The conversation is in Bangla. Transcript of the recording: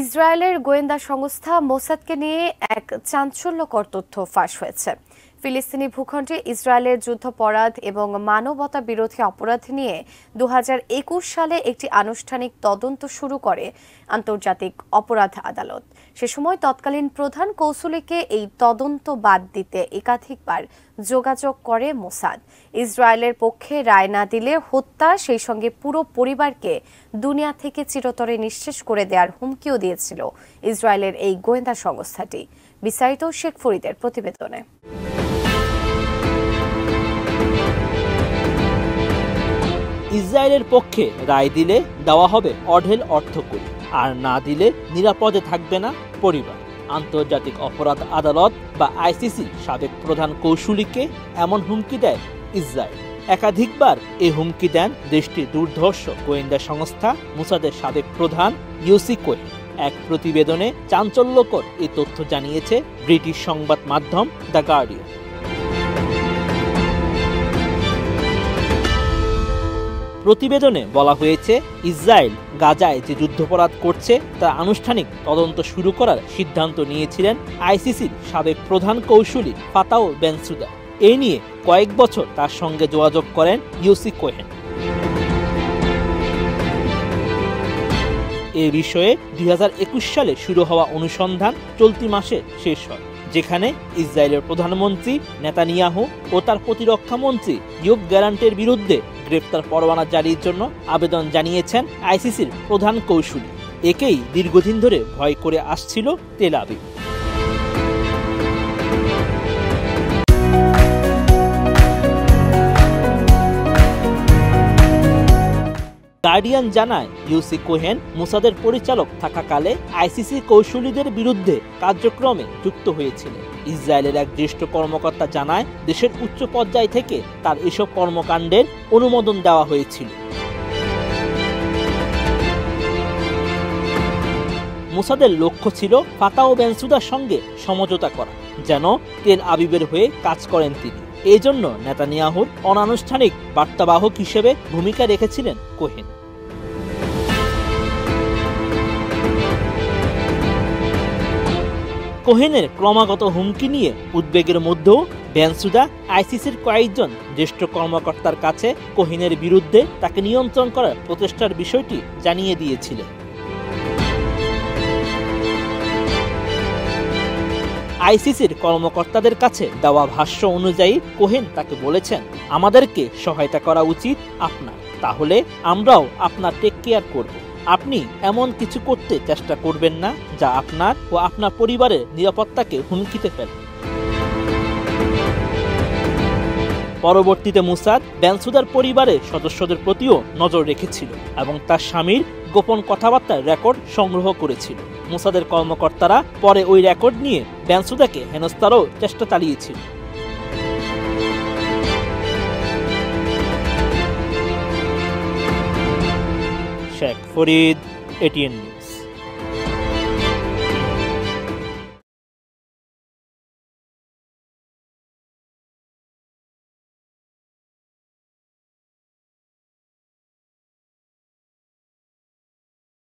ইসরায়েলের গোয়েন্দা সংস্থা মোসাদকে নিয়ে এক চাঞ্চল্যকর তথ্য ফাঁস হয়েছে। ফিলিস্তিনি ভূখণ্ডে ইসরায়েলের যুদ্ধপরাধ এবং মানবতা বিরোধী অপরাধ নিয়ে দু হাজার একুশ সালে একটি আনুষ্ঠানিক তদন্ত শুরু করে আন্তর্জাতিক অপরাধ আদালত। সে সময় তৎকালীন প্রধান কৌশলীকে এই তদন্ত বাদ দিতে একাধিকবার যোগাযোগ করে মোসাদ। ইসরায়েলের পক্ষে রায় না দিলে হত্যা সেই সঙ্গে পুরো পরিবারকে দুনিয়া থেকে চিরতরে নিঃশেষ করে দেওয়ার হুমকিও দিয়েছিল ইসরায়েলের এই গোয়েন্দা সংস্থাটি। বিস্তারিত শেখ ফরিদের প্রতিবেদনে। ইসরায়েলের পক্ষে রায় দিলে দেওয়া হবে অঢেল অর্থকরী আর না দিলে নিরাপদে থাকবে না পরিবার। আন্তর্জাতিক অপরাধ আদালত বা আইসিসি সাবেক প্রধান কৌশলীকে এমন হুমকি দেয় ইসরায়েল। একাধিকবার এ হুমকি দেন দেশটির দুর্ধর্ষ গোয়েন্দা সংস্থা মুসাদের সাবেক প্রধান ইউসি কোয়েন এক প্রতিবেদনে চাঞ্চল্যকর এই তথ্য জানিয়েছে ব্রিটিশ সংবাদ মাধ্যম দ্য গার্ডিয়ান। প্রতিবেদনে বলা হয়েছে, ইসরায়েল গাজায় যে যুদ্ধাপরাধ করছে, তা আনুষ্ঠানিক তদন্ত শুরু করার সিদ্ধান্ত নিয়েছিলেন আইসিসির সাবেক প্রধান কৌশলী ফাতাও বেনসুদা এ নিয়ে কয়েক বছর তার সঙ্গে যোগাযোগ করেন ইউসি কোহেন এ বিষয়ে দুই হাজার একুশ সালে শুরু হওয়া অনুসন্ধান চলতি মাসে শেষ হয়, যেখানে ইসরায়েলের প্রধানমন্ত্রী নেতানিয়াহু ও তার প্রতিরক্ষা মন্ত্রী গ্যারান্টের বিরুদ্ধে গ্রেপ্তার পরোয়ানা জারির জন্য আবেদন জানিয়েছেন আইসিসির প্রধান কৌশলী। একেই দীর্ঘদিন ধরে ভয় করে আসছিল তেল আবিব। গার্ডিয়ান জানায়, ইউসি কোহেন, মোসাদের পরিচালক থাকাকালে আইসিসি কৌশলীদের বিরুদ্ধে কার্যক্রমে যুক্ত হয়েছিলেন। ইসরায়েলের এক জ্যেষ্ঠ কর্মকর্তা জানায়, দেশের উচ্চ পর্যায় থেকে তার এসব কর্মকাণ্ডের অনুমোদন দেওয়া হয়েছিল। মুসাদের লক্ষ্য ছিল ফাতা ও বেনসুদার সঙ্গে সমঝোতা করা, যেন তেল আবিবের হয়ে কাজ করেন তিনি। এই জন্য নেতানিয়াহুর অনানুষ্ঠানিক বার্তাবাহক হিসেবে ভূমিকা রেখেছিলেন কোহেন। কোহেনের ক্রমাগত হুমকি নিয়ে উদ্বেগের মধ্যেও বেনসুদা আইসিসির কয়েকজন জ্যেষ্ঠ কর্মকর্তার কাছে কোহিনের বিরুদ্ধে তাকে নিয়ন্ত্রণ করার প্রচেষ্টার বিষয়টি জানিয়ে দিয়েছিলেন আইসিসির কর্মকর্তাদের কাছে দেওয়া ভাষ্য অনুযায়ী কোহেন তাকে বলেছেন, আমাদেরকে সহায়তা করা উচিত আপনার। তাহলে আমরাও আপনার টেক কেয়ার করব। আপনি এমন কিছু করতে চেষ্টা করবেন না যা আপনার ও আপনার পরিবারের নিরাপত্তাকে হুমকিতে ফেলে। পরবর্তীতে মুসাদ ব্যানসুদার পরিবারের সদস্যদের প্রতিও নজর রেখেছিল এবং তার স্বামীর গোপন কথাবার্তার রেকর্ড সংগ্রহ করেছিল। মুসাদের কর্মকর্তারা পরে ওই রেকর্ড নিয়ে ব্যানসুদাকে হেনস্তারও চেষ্টা চালিয়েছিল। Sheikh Farid ATN news